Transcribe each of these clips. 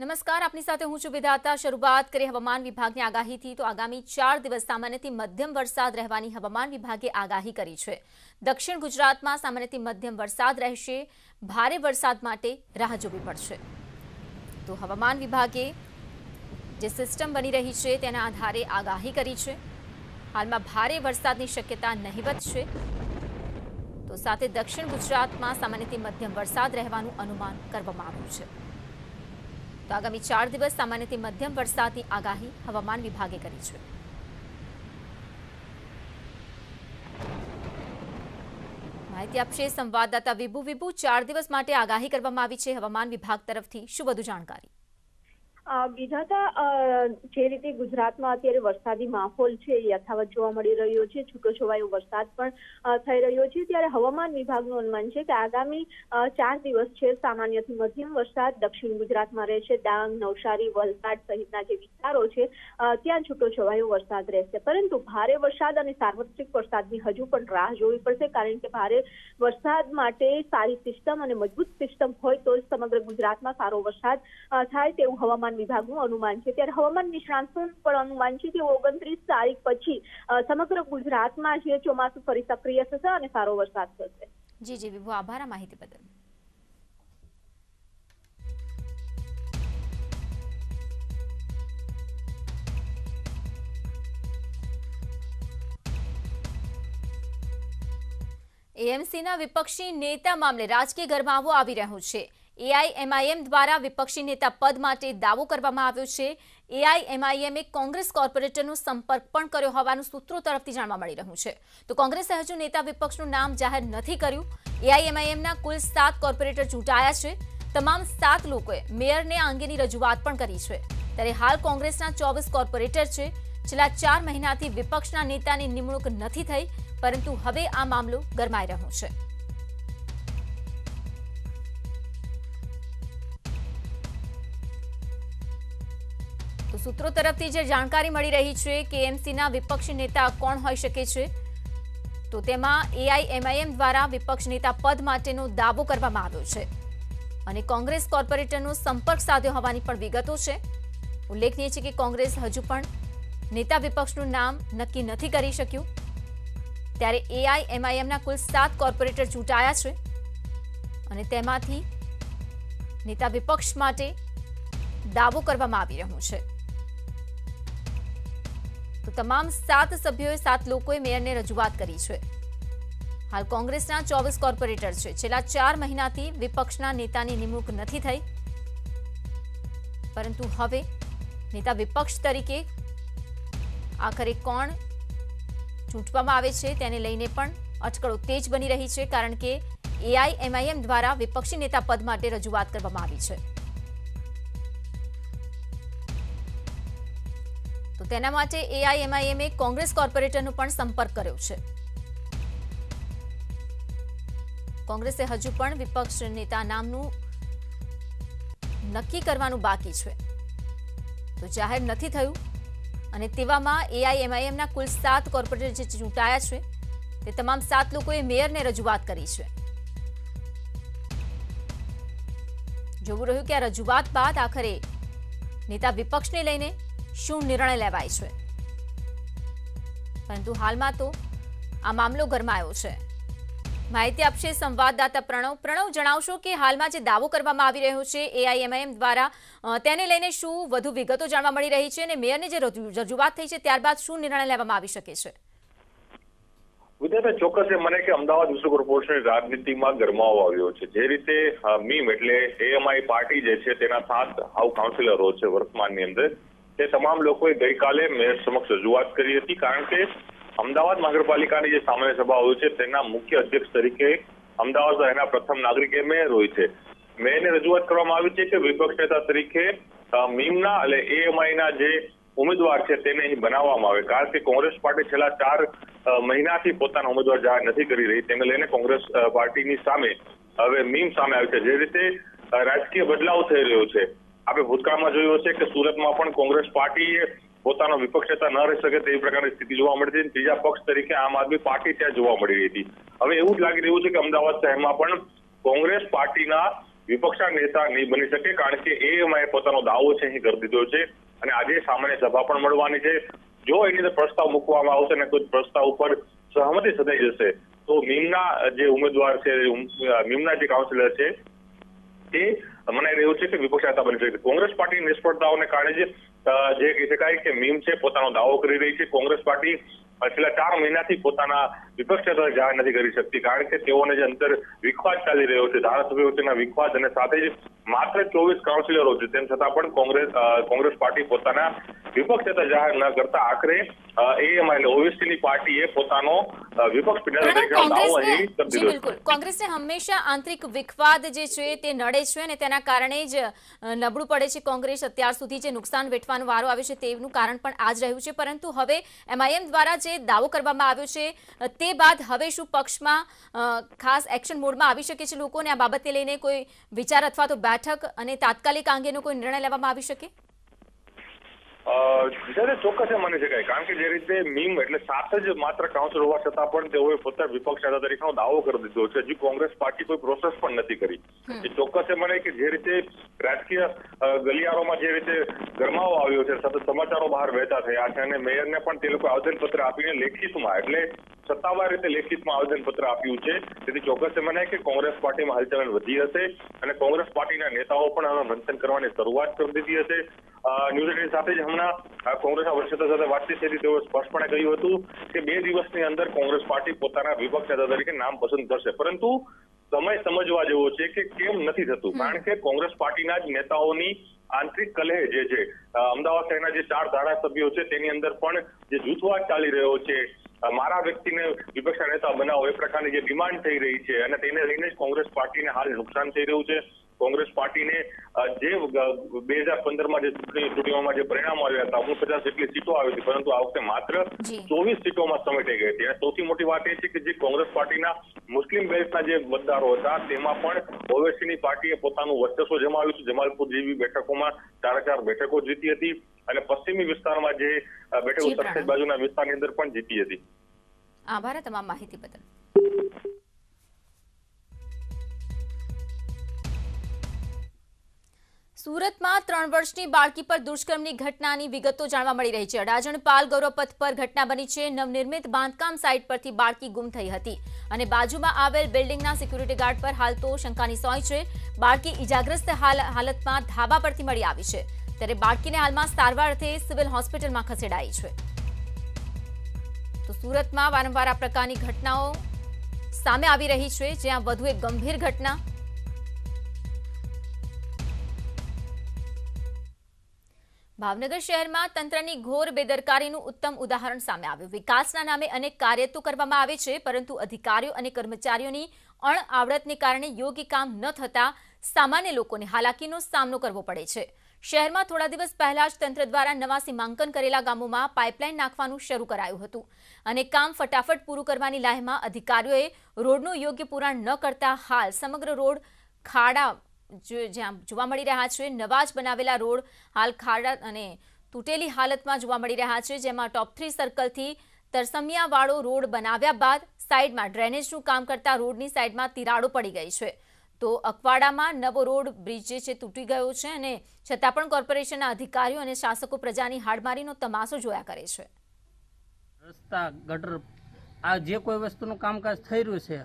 નમસ્કાર, આપની સાથે હું છું વિધાતા. શરૂઆત કરી હવામાન વિભાગની આગાહીથી તો આગામી ચાર દિવસ સામાન્યથી મધ્યમ વરસાદ રહેવાની હવામાન વિભાગે આગાહી કરી છે. દક્ષિણ ગુજરાતમાં સામાન્યથી મધ્યમ વરસાદ રહેશે. ભારે વરસાદ માટે રાહ જોવી પડશે. તો હવામાન વિભાગે જે સિસ્ટમ બની રહી છે તેના આધારે આગાહી કરી છે. હાલમાં ભારે વરસાદની શક્યતા નહીવત છે. તો સાથે દક્ષિણ ગુજરાતમાં સામાન્યથી મધ્યમ વરસાદ રહેવાનું અનુમાન કરવામાં આવ્યું છે. તો આગામી ચાર દિવસ સામાન્યથી મધ્યમ વરસાદની આગાહી હવામાન વિભાગે કરી છે. માહિતી આપશે સંવાદદાતા વિભુ. વિભુ, ચાર દિવસ માટે આગાહી કરવામાં આવી છે હવામાન વિભાગ તરફથી. શું વધુ જાણકારી? બીજાતા જે રીતે ગુજરાતમાં અત્યારે વરસાદી માહોલ છે યથાવત જોવા મળી રહ્યો છે. છૂટો છવાયો વરસાદ પણ થઈ રહ્યો છે. ત્યારે હવામાન વિભાગનું અનુમાન છે કે આગામી ચાર દિવસ છે સામાન્યથી મધ્યમ વરસાદ. દક્ષિણ ગુજરાતમાં રહેશે ડાંગ, નવસારી, વલસાડ સહિતના જે વિસ્તારો છે ત્યાં છૂટો છવાયો વરસાદ રહેશે. પરંતુ ભારે વરસાદ અને સાર્વત્રિક વરસાદની હજુ પણ રાહ જોવી પડશે કારણ કે ભારે વરસાદ માટે સારી સિસ્ટમ અને મજબૂત સિસ્ટમ હોય તો જ સમગ્ર ગુજરાતમાં સારો વરસાદ થાય તેવું હવામાન હવામાન વિભાગનું અનુમાન છે. ત્યારે હવામાન નિષ્ણાંતોનું પણ અનુમાન છે કે ઓગણત્રીસ તારીખ પછી સમગ્ર ગુજરાતમાં જે ચોમાસું ફરી સક્રિય થશે અને સારો વરસાદ થશે. જી જી, વિભુ, આભાર આ માહિતી બદલ. એએમસીના વિપક્ષી નેતા મામલે રાજકીય ગરમાવો આવી રહ્યો છે. એઆઈએમઆઈએમ દ્વારા વિપક્ષી નેતા પદ માટે દાવો કરવામાં આવ્યો છે. એઆઈએમઆઈએમએ કોંગ્રેસ કોર્પોરેટરનો સંપર્ક પણ કર્યો હોવાનું સૂત્રો તરફથી જાણવા મળી રહ્યું છે. તો કોંગ્રેસે હજુ નેતા વિપક્ષનું નામ જાહેર નથી કર્યું. એઆઈએમઆઈએમના કુલ સાત કોર્પોરેટર ચૂંટાયા છે. તમામ સાત લોકોએ મેયરને આ અંગેની રજૂઆત પણ કરી છે. ત્યારે હાલ કોંગ્રેસના ચોવીસ કોર્પોરેટર છે. છેલ્લા ચાર મહિનાથી વિપક્ષના નેતાની નિમણૂક નથી થઈ, પરંતુ હવે આ મામલો ગરમાઈ રહ્યો છે. તો સૂત્રો તરફથી જે જાણકારી મળી રહી છે કે એમસીના વિપક્ષી નેતા કોણ હોઈ શકે છે? તો તેમાં એઆઈએમઆઈએમ દ્વારા વિપક્ષ નેતા પદ માટેનો દાવો કરવામાં આવ્યો છે. અને કોંગ્રેસ કોર્પોરેટરનો સંપર્ક સાધ્યો હોવાની પણ વિગતો છે. ઉલ્લેખનીય છે કે કોંગ્રેસ હજુ પણ નેતા વિપક્ષનું નામ નક્કી નથી કરી શક્યું. ત્યારે એઆઈએમઆઈએમના કુલ સાત કોર્પોરેટર ચૂંટાયા છે. અને તેમાંથી નેતા વિપક્ષ માટે દાવો કરવામાં આવી રહ્યો છે. તમામ સાત સભ્યોએ સાત લોકોએ મેયરને રજૂઆત કરી છે. હાલ કોંગ્રેસના ચોવીસ કોર્પોરેટર છે. છેલ્લા ચાર મહિનાથી વિપક્ષના નેતાની નિમણૂક નથી થઈ. પરંતુ હવે નેતા વિપક્ષ તરીકે આખરે કોણ ચૂંટવામાં આવે છે તેને લઈને પણ અટકળો તેજ બની રહી છે, કારણ કે એઆઈએમઆઈએમ દ્વારા વિપક્ષી નેતા પદ માટે રજૂઆત કરવામાં આવી છે. તેના માટે એઆઈએમઆઈએમએ કોંગ્રેસ કોર્પોરેટરનો પણ સંપર્ક કર્યો છે. કોંગ્રેસે હજુ પણ વિપક્ષ નેતા નામનું નક્કી કરવાનું બાકી છે. તો જાહેર નથી થયું. અને તેવામાં એઆઈએમઆઈએમના કુલ સાત કોર્પોરેટર જે ચૂંટાયા છે, તે તમામ સાત લોકોએ મેયરને રજૂઆત કરી છે. જોવું રહ્યું કે આ રજૂઆત બાદ આખરે નેતા વિપક્ષને લઈને શું નિર્ણય લેવાય છે? પરંતુ હાલમાં તો આ મામલો ગરમાયો છે. માહિતી આપશે સંવાદદાતા પ્રણવ. પ્રણવ, જણાવશો કે હાલમાં જે દાવો કરવામાં આવી રહ્યો છે એઆઈએમઆઈએમ દ્વારા તેને લઈને શું વધુ વિગતો જાણવા મળી રહી છે અને મેયરની જે રજૂઆત થઈ છે, ત્યારબાદ શું નિર્ણય લેવામાં આવી શકે છે? વિદ્યાર્થી, ચોક્કસ મને કે અમદાવાદ વિશ્વ કોર્પોરેશનની રાજનીતિમાં ગરમાવો આવ્યો છે. જે રીતે મીમ એટલે એએમઆઈ પાર્ટી જે છે, તેના સાત હાઉ કાઉન્સિલરો છે વર્તમાનની અંદર. તે તમામ લોકોએ ગઈકાલે મેયર સમક્ષ રજૂઆત કરી હતી, કારણ કે અમદાવાદ મહાનગરપાલિકાની જે સામાન્ય સભા હોય છે, તેના મુખ્ય અધ્યક્ષ તરીકે અમદાવાદ શહેરના પ્રથમ નાગરિક એ મેયર હોય છે. મેયરને રજૂઆત કરવામાં આવી છે કે વિપક્ષ નેતા તરીકે મીમના એટલે એએમઆઈના જે ઉમેદવાર છે, તેને અહીં બનાવવામાં આવે. કારણ કે કોંગ્રેસ પાર્ટી છેલ્લા ચાર મહિનાથી પોતાના ઉમેદવાર જાહેર નથી કરી રહી. તેને લઈને કોંગ્રેસ પાર્ટીની સામે હવે મીમ સામે આવી છે. જે રીતે રાજકીય બદલાવ થઈ રહ્યો છે આપણે ભૂતકાળમાં જોયું હશે કે સુરતમાં પણ કોંગ્રેસ પાર્ટીએ પોતાનો વિપક્ષ નેતા ન રહી શકે તેવી પ્રકારની સ્થિતિ જોવા મળી હતી ત્રીજા પક્ષ તરીકે આમ આદમી પાર્ટી ત્યાં જોવા મળી રહી હતી. હવે એવું જ લાગી રહ્યું છે કે અમદાવાદ શહેરમાં પણ કોંગ્રેસ પાર્ટીના વિપક્ષના નેતા નહીં બની શકે કારણ કે એએમઆઈ પોતાનો દાવો છે અહીં કરી દીધો છે અને આજે સામાન્ય સભા પણ મળવાની છે. જો એની અંદર પ્રસ્તાવ મૂકવામાં આવશે અને કોઈ પ્રસ્તાવ ઉપર સહમતિ સદાઈ જશે, તો મીમના જે ઉમેદવાર છે મીમના જે કાઉન્સિલર છે, તે મનાઈ રહ્યું છે કે વિપક્ષ નેતા બની શકે કોંગ્રેસ પાર્ટીની નિષ્ફળતાઓને કારણે જે જે કહી શકાય કે મીમ છે, પોતાનો દાવો કરી રહી છે. કોંગ્રેસ પાર્ટી છેલ્લા ચાર મહિનાથી પોતાના વિપક્ષ અત્યારે જાહેર નથી કરી શકતી. કારણ કે તેઓને જે અંતર વિખવાદ ચાલી રહ્યો છે ધારાસભ્યો વચ્ચેના વિખવાદ અને સાથે જ માત્ર ચોવીસ કાઉન્સિલરો છે. તેમ છતાં પણ કોંગ્રેસ કોંગ્રેસ પાર્ટી પોતાના વિપક્ષ નેતા જાહેર ન કરતા આખરે એએમઆઈ એટલે ઓવેસીની પાર્ટીએ પોતાનો વિપક્ષ નેતા તરીકે દાવો અહીં કરી દીધો બિલકુલ. કોંગ્રેસને હંમેશા આંતરિક વિખવાદ જે છે તે નડે છે અને તેના કારણે જ નબળું પડે છે કોંગ્રેસ અત્યાર સુધી જે નુકસાન વેઠવાનો વારો આવ્યો છે તેનું કારણ પણ આ જ રહ્યું છે. પરંતુ હવે એમઆઈએમ દ્વારા જે દાવો કરવામાં આવ્યો છે અ, તે બાદ હવે શું પક્ષમાં ખાસ એક્શન મોડમાં આવી શકે છે લોકોને? આ બાબતને લઈને કોઈ વિચાર અથવા તો બેઠક અને તાત્કાલિક અંગેનો કોઈ નિર્ણય લેવામાં આવી શકે? જ્યારે ચોક્કસ માની શકાય. કારણ કે જે રીતે મીમ એટલે સાત જ માત્ર કાઉન્સિલ હોવા છતાં પણ તેઓએ પોતા વિપક્ષ નેતા તરીકેનો દાવો કરી દીધો છે. હજી કોંગ્રેસ પાર્ટી કોઈ પ્રોસેસ પણ નથી કરી. એ ચોક્કસ મને કે જે રીતે રાજકીય ગલિયારોમાં જે રીતે ગરમાવો આવ્યો છે સતત સમાચારો બહાર વહેતા થયા છે અને મેયરને પણ તે લોકો આવેદનપત્ર આપીને લેખિતમાં એટલે સત્તાવાર રીતે લેખિતમાં આવેદનપત્ર આપ્યું છે. તેથી ચોક્કસ મને કે કોંગ્રેસ પાર્ટીમાં હલચલ વધી હશે અને કોંગ્રેસ પાર્ટીના નેતાઓ પણ આનું મંથન કરવાની શરૂઆત કરી દીધી હશે. અ, ન્યૂઝ એટીન સાથે જ હમણાં કોંગ્રેસના વરિષ્ઠ સાથે વાતચીત થઈ તેઓએ સ્પષ્ટપણે કહ્યું હતું કે બે દિવસની અંદર કોંગ્રેસ પાર્ટી પોતાના વિપક્ષ નેતા તરીકે નામ પસંદ કરશે. પરંતુ સમય સમજવા જેવો છે કે કેમ નથી થતું. કારણ કે કોંગ્રેસ પાર્ટીના જ નેતાઓની આંતરિક કલહ જે છે અમદાવાદ શહેરના જે ચાર ધારાસભ્યો છે તેની અંદર પણ જે જૂથવાદ ચાલી રહ્યો છે મારા વ્યક્તિને વિપક્ષના નેતા બનાવો એ પ્રકારની જે ડિમાન્ડ થઈ રહી છે અને તેને લઈને જ કોંગ્રેસ પાર્ટીને હાલ નુકસાન થઈ રહ્યું છે. કોંગ્રેસ પાર્ટીને જે બે હજાર પંદરમાં જે ચૂંટણી ચૂંટણીઓમાં જે પરિણામો આવ્યા હતા ઓગણપચાસ જેટલી સીટો આવી હતી પરંતુ આ વખતે માત્ર ચોવીસ સીટોમાં સમેટાઈ ગઈ હતી. અને સૌથી મોટી વાત એ છે કે જે કોંગ્રેસ પાર્ટીના મુસ્લિમ બેલ્ટના જે મતદારો હતા તેમાં પણ ઓવેસીની પાર્ટીએ પોતાનું વર્ચસ્વ જમાવ્યું છે જમાલપુર જેવી બેઠકોમાં ચાર ચાર બેઠકો જીતી હતી અને પશ્ચિમી વિસ્તારમાં જે બેઠકો. સરખેજ બાજુના વિસ્તારની અંદર પણ જીતી હતી. આભાર તમામ માહિતી બદલ. સુરતમાં ત્રણ વર્ષની બાળકી પર દુષ્કર્મની ઘટનાની વિગતો જાણવા મળી રહી છે. અડાજણ પાલ ગૌરવપથ પર ઘટના બની છે. નવનિર્મિત બાંધકામ સાઇટ પરથી બાળકી ગુમ થઈ હતી અને બાજુમાં આવેલ બિલ્ડિંગના સિક્યુરિટી ગાર્ડ પર હાલ તો શંકાની સોય છે. બાળકી ઇજાગ્રસ્ત હાલ- હાલતમાં ધાબા પરથી મળી આવી છે. ત્યારે બાળકીને હાલમાં સારવાર અર્થે સિવિલ હોસ્પિટલમાં ખસેડાઈ છે. તો સુરતમાં વારંવાર આ પ્રકારની ઘટનાઓ સામે આવી રહી છે. જ્યાં વધુ એક ગંભીર ઘટના ભાવનગર શહેરમાં તંત્રની ઘોર બેદરકારીનું ઉત્તમ ઉદાહરણ સામે આવ્યું. વિકાસના નામે અનેક કાર્ય તો કરવામાં આવે છે, પરંતુ અધિકારીઓ અને કર્મચારીઓની અણઆવડતને કારણે યોગ્ય કામ ન થતા સામાન્ય લોકોને હાલાકીનો સામનો કરવો પડે છે. શહેરમાં થોડા દિવસ પહેલા જ તંત્ર દ્વારા નવા સીમાંકન કરેલા ગામોમાં પાઇપલાઇન નાખવાનું શરૂ કરાયું હતું અને કામ ફટાફટ પૂરું કરવાની લાહેમાં અધિકારીઓએ રોડનું યોગ્ય પુરાણ ન કરતા હાલ સમગ્ર રોડ ખાડા જ્યાં જોવા મળી રહ્યા છે નવા જ બનાવેલા રોડ હાલ ખાડા અને તૂટેલી હાલતમાં જોવા મળી રહ્યા છે, જેમાં ટોપ થ્રી સર્કલથી તરસમિયાવાળો રોડ બનાવ્યા બાદ સાઈડમાં ડ્રેનેજનું કામ કરતા રોડની સાઈડમાં તિરાડો પડી ગઈ છે. તો અકવાડામાં નવો રોડ બ્રિજ જે છે તૂટી ગયો છે અને છતાં પણ કોર્પોરેશનના અધિકારીઓ અને શાસકો પ્રજાની હાડમારીનો તમાશો જોયા કરે છે. રસ્તા, ગટર, આ જે કોઈ વસ્તુનું કામકાજ થઈ રહ્યું છે,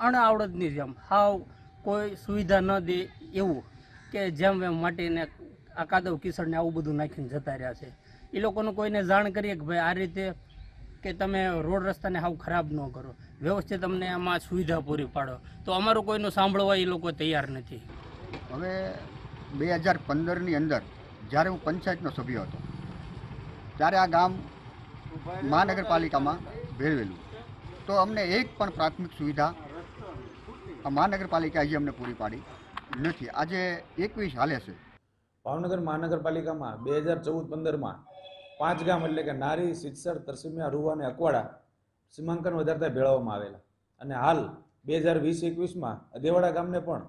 અણઆવડતની જેમ, હાવ કોઈ સુવિધા ન દે એવું કે જેમ એમ માટીને આ કાદવ કિસડને આવું બધું નાખીને જતા રહ્યા છે. એ લોકોને કોઈને જાણ કરીએ કે ભાઈ આ રીતે કે તમે રોડ રસ્તાને સાવ ખરાબ ન કરો. વ્યવસ્થિત તમને આમાં સુવિધા પૂરી પાડો. તો અમારું કોઈનું સાંભળવા એ લોકો તૈયાર નથી. હવે બે હજાર પંદરની અંદર જ્યારે હું પંચાયતનો સભ્ય હતો, ત્યારે આ ગામ મહાનગરપાલિકામાં ભેળવેલું. તો અમને એક પણ પ્રાથમિક સુવિધા મહાનગરપાલિકા હજી અમને પૂરી પાડી નથી. આજે એકવીસ હાલે છે. ભાવનગર મહાનગરપાલિકામાં બે હજાર ચૌદ પંદરમાં પાંચ ગામ એટલે કે નારી સિત્સર તરસીમિયા, રૂવા અને અકવાડા સીમાંકન વધારતા ભેળવવામાં આવેલા. અને હાલ બે હજાર વીસ એકવીસમાં દેવાડા ગામને પણ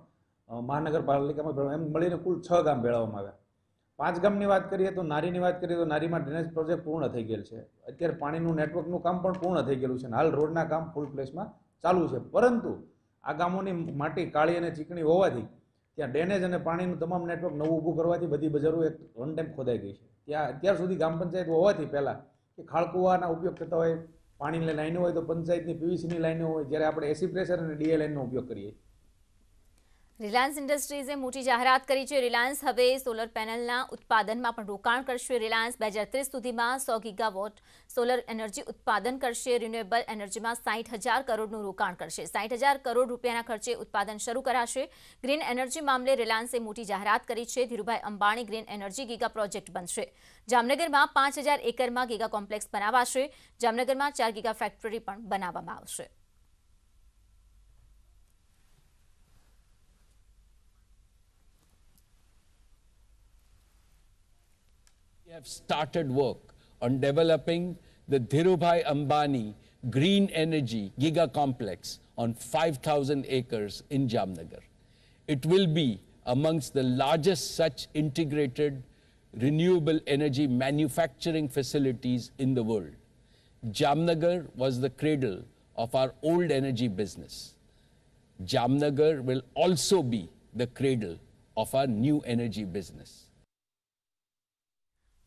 મહાનગરપાલિકામાં ભેળવા, એમ મળીને કુલ છ ગામ ભેળવવામાં આવ્યા. પાંચ ગામની વાત કરીએ તો નારીની વાત કરીએ તો નારીમાં ડ્રેનેજ પ્રોજેક્ટ પૂર્ણ થઈ ગયેલ છે. અત્યારે પાણીનું નેટવર્કનું કામ પણ પૂર્ણ થઈ ગયેલું છે હાલ રોડના કામ ફૂલ પ્લેસમાં ચાલુ છે. પરંતુ આ ગામોની માટી કાળી અને ચીકણી હોવાથી ત્યાં ડ્રેનેજ અને પાણીનું તમામ નેટવર્ક નવું ઊભું કરવાથી બધી બજારો એક વન ટાઈમ ખોદાઈ ગઈ છે. ત્યાં અત્યાર સુધી ગ્રામ પંચાયત હોવાથી પહેલાં કે ખાળકુવાના ઉપયોગ થતા હોય, પાણીની લાઈનો હોય તો પંચાયતની પીવીસીની લાઈનો હોય, જ્યારે આપણે એસી પ્રેશર અને ડીએ લાઈનનો ઉપયોગ કરીએ. રિલાયન્સ ઇન્ડસ્ટ્રીઝે મોટી જાહેરાત કરી છે. રિલાયન્સ હવે સોલર પેનલના ઉત્પાદનમાં પણ રોકાણ કરશે. રિલાયન્સ બે હજાર ત્રીસ સુધીમાં સો ગીગાવોટ સોલર એનર્જી ઉત્પાદન કરશે. રિન્યુએબલ એનર્જીમાં સાઠ હજાર કરોડનું રોકાણ કરશે. સાઠ હજાર કરોડ રૂપિયાના ખર્ચે ઉત્પાદન શરૂ કરાશે. ગ્રીન એનર્જી મામલે રિલાયન્સે મોટી જાહેરાત કરી છે. Dhirubhai Ambani green energy giga project બનશે. જામનગરમાં પાંચ હજાર એકરમાં ગીગા કોમ્પ્લેક્સ બનાવાશે. જામનગરમાં ચાર ગીગા ફેક્ટરી પણ બનાવવામાં આવશે. We have started work on developing the Dhirubhai Ambani Green Energy Giga Complex on 5,000 acres in Jamnagar. It will be amongst the largest such integrated renewable energy manufacturing facilities in the world. Jamnagar was the cradle of our old energy business. Jamnagar will also be the cradle of our new energy business.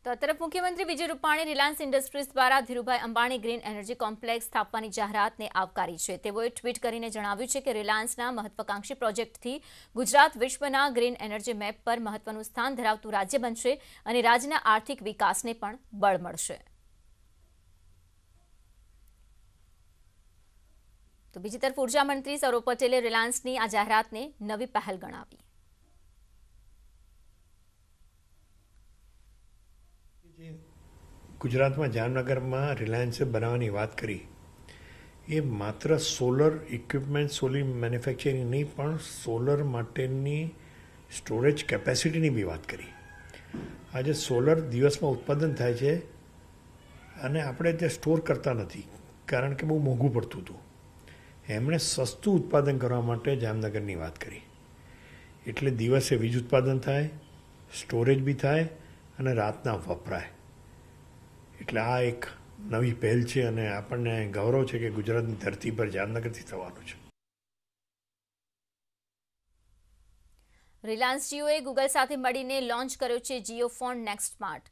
તો તરફ મુખ્યમંત્રી Vijay Rupani Reliance industries દ્વારા Dhirubhai Ambani green energy complex સ્થાપવાની જાહેરાતને આવકારી છે. તેઓએ tweet કરીને જણાવ્યું છે કે રિલાયન્સના મહત્વાકાંક્ષી પ્રોજેક્ટથી ગુજરાત વિશ્વના ગ્રીન એનર્જી મેપ પર મહત્વનું સ્થાન ધરાવતું રાજ્ય બનશે અને રાજ્યના આર્થિક વિકાસને પણ બળ મળશે. તો બીજી તરફ ઊર્જા મંત્રી સૌરભ પટેલે રિલાયન્સની આ જાહેરાતને નવી પહેલ ગણાવી. ગુજરાતમાં જામનગરમાં રિલાયન્સે બનાવવાની વાત કરી. એ માત્ર સોલર ઇક્વિપમેન્ટ સોલર મેન્યુફેક્ચરિંગ નહીં પણ સોલર માટેની સ્ટોરેજ કેપેસિટીની બી વાત કરી. આજે સોલર દિવસમાં ઉત્પાદન થાય છે અને આપણે તે સ્ટોર કરતા નથી, કારણ કે બહુ મોંઘું પડતું હતું. એમણે સસ્તું ઉત્પાદન કરવા માટે જામનગરની વાત કરી. એટલે દિવસે વીજ ઉત્પાદન થાય, સ્ટોરેજ બી થાય અને રાતના વપરાય. એટલે આ એક નવી પહેલ છે અને આપણને ગૌરવ છે કે ગુજરાતની ધરતી પર જામનગરથી થવાનું છે. રિલાયન્સ જીઓએ ગૂગલ સાથે મળીને લોન્ચ કર્યો છે Jio phone next smart.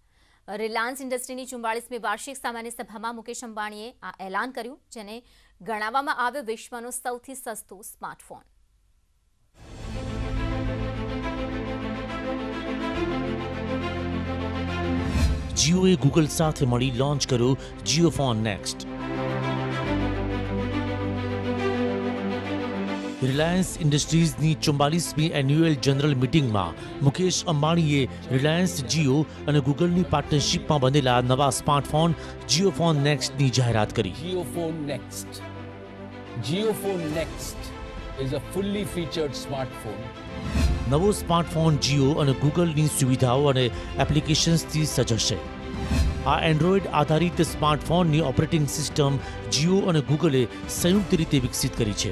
Reliance ઇન્ડસ્ટ્રીની ચુમ્બાળીસમી વાર્ષિક સામાન્ય સભામાં મુકેશ અંબાણીએ આ એલાન કર્યું, જેને ગણાવવામાં આવ્યો વિશ્વનો સૌથી સસ્તું સ્માર્ટફોન. જીઓએ ગૂગલ સાથે મળી લોન્ચ કર્યો જીઓ ફોન નેક્સ્ટ રિલાયન્સ ઇન્ડસ્ટ્રીઝની ચુમ્બાલીસમી એન્યુઅલ જનરલ મિટિંગમાં મુકેશ અંબાણીએ રિલાયન્સ જીઓ અને ગૂગલની પાર્ટનરશિપમાં બનેલા નવા સ્માર્ટફોન જીઓ ફોન નેક્સ્ટની જાહેરાત કરી. Jio phone next Jio phone next is a fully featured smartphone. નવો સ્માર્ટફોન જીઓ અને ગૂગલની સુવિધાઓ અને એપ્લિકેશન્સથી સજ્જ આ એન્ડ્રોઇડ આધારિત સ્માર્ટફોનની ઓપરેટિંગ સિસ્ટમ જીઓ અને ગૂગલે સંયુક્ત રીતે વિકસિત કરી છે.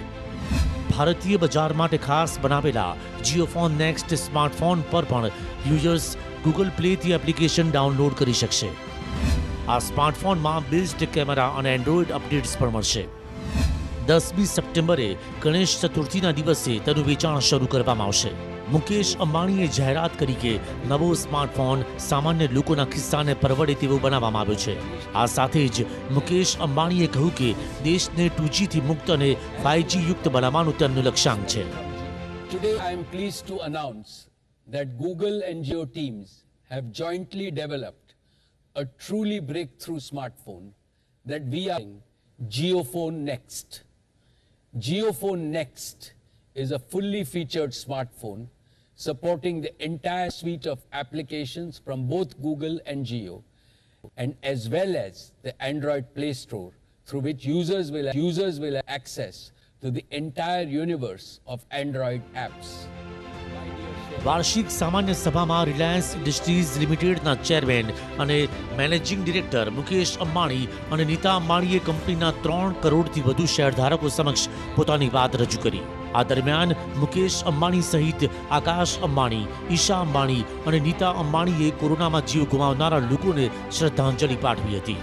ભારતીય બજાર માટે ખાસ બનાવેલા જીઓફોન નેક્સ્ટ સ્માર્ટફોન પર પણ યુઝર્સ ગૂગલ પ્લેથી એપ્લિકેશન ડાઉનલોડ કરી શકશે. આ સ્માર્ટફોનમાં બિલ્ડ કેમેરા અને એન્ડ્રોઇડ અપડેટ્સ પણ મળશે. દસમી સપ્ટેમ્બરે ગણેશ ચતુર્થીના દિવસે તેનું વેચાણ શરૂ કરવામાં આવશે. મુકેશ અંબાણીએ જાહેરાત કરી કે નવો સ્માર્ટફોન સામાન્ય લોકોના ખિસ્સાને પરવડે તેવું બનાવવામાં આવ્યો છે આ સાથે જ મુકેશ અંબાણીએ કહ્યું કે દેશને ટુજીથી મુક્ત અને ફાઇવજી યુક્ત બનાવવાનું તેમનું લક્ષ્યાંક છે Today, I am pleased to announce that Google and Geo teams have jointly developed a truly breakthrough smartphone that we are Geophone Next. Geophone Next is a fully featured smartphone supporting the entire suite of applications from both Google and Geo, and as well as the Android Play Store, through which users will, users will access to the entire universe of Android apps. વાર્ષિક સામાન્ય સભામાં Reliance Industries લિમિટેડના chairman અને managing director Mukesh Ambani અને નીતા અંબાણીએ કંપનીના ત્રણ કરોડથી વધુ શેરધારકો સમક્ષ પોતાની વાત રજૂ કરી. આ દરમિયાન મુકેશ અંબાણી સહિત આકાશ અંબાણી, ઈશા અંબાણી અને નીતા અંબાણીએ કોરોનામાં જીવ ગુમાવનારા લોકોને શ્રદ્ધાંજલિ પાઠવી હતી.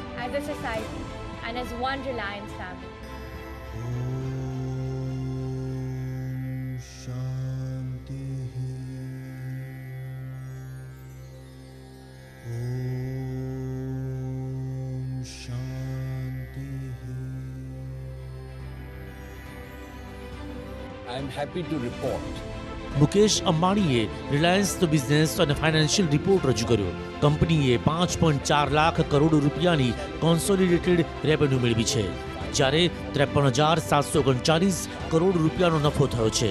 Happy to report. મુકેશ અંબાણીએ રિલાયન્સ બિઝનેસ અને ફાઇનાન્શિયલ રિપોર્ટ રજૂ કર્યો. કંપનીએ પાંચ પોઈન્ટ ચાર લાખ કરોડ રૂપિયાની કોન્સોલિડેટેડ રેવન્યુ મેળવી છે જ્યારે ત્રેપન હજાર સાતસો ઓગણચાલીસ કરોડ રૂપિયાનો નફો થયો છે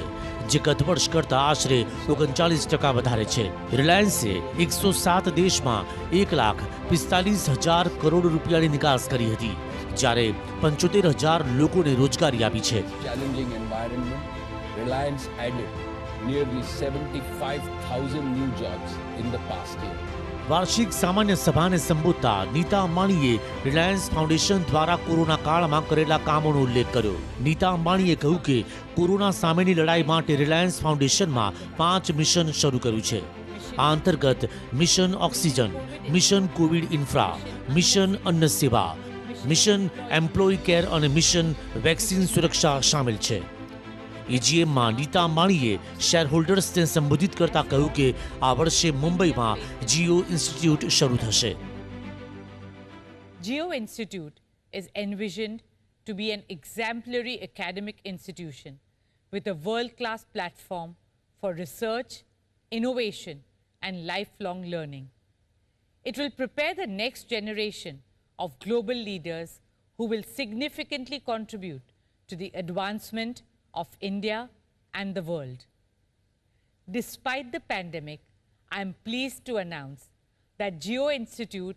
જે ગત વર્ષ કરતાં આશરે ઓગણચાલીસ ટકા વધારે છે. રિલાયન્સે એકસો સાત દેશમાં એક લાખ પિસ્તાલીસ હજાર કરોડ રૂપિયાની નિકાસ કરી હતી જ્યારે પંચોતેર હજાર લોકોને રોજગારી આપી છે. Challenging environment. Reliance added nearly 75,000 new jobs in the past year. વાર્ષિક સામાન્ય સભાને સંબોધતા નીતા અંબાણીએ રિલાયન્સ ફાઉન્ડેશન દ્વારા કોરોના કાળમાં કરેલા કામોનો ઉલ્લેખ કર્યો. નીતા અંબાણીએ કહ્યું કે કોરોના સામેની લડાઈ માટે રિલાયન્સ ફાઉન્ડેશનમાં પાંચ મિશન શરૂ કર્યું છે. આ અંતર્ગત mission oxygen mission covid infra mission Anna Seva mission employ care અને મિશન વેક્સિન સુરક્ષા સામેલ છે. એજીએમમાં નીતા અંબાણીએ શેરહોલ્ડર્સને સંબોધિત કરતા કહ્યું કે આ વર્ષે મુંબઈમાં જીઓ ઇન્સ્ટિટ્યૂટ શરૂ થશે Geo Institute is envisioned to be an exemplary academic institution with a world class platform for research, innovation, and lifelong learning. It will prepare the next generation of global leaders who will significantly contribute to the advancement of India and the world. Despite the pandemic, I am pleased to announce that Geo Institute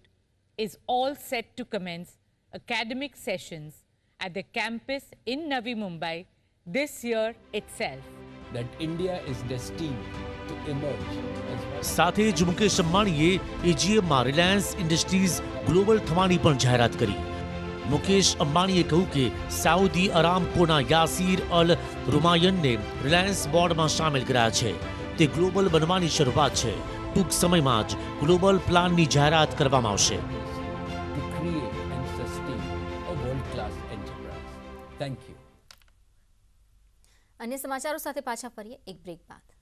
is all set to commence academic sessions at the campus in Navi Mumbai this year itself. That India is destined to emerge as one સાથે જ મુકેશ અંબાણીએ એજીએમમાં Reliance industries global થવાની પણ જાહેરાત કરી મુકેશ અંબાણીએ કહ્યું કે સાઉદી અરામકોના યાસીર અલ રુમાયનને રિલાયન્સ બોર્ડમાં સામેલ કર્યા છે. તે ગ્લોબલ બનવાની શરૂઆત છે. ટૂંક સમયમાં જ ગ્લોબલ પ્લાનની જાહેરાત કરવામાં આવશે. અન્ય સમાચારો સાથે પાછા ફરીએ. એક બ્રેક બાદ.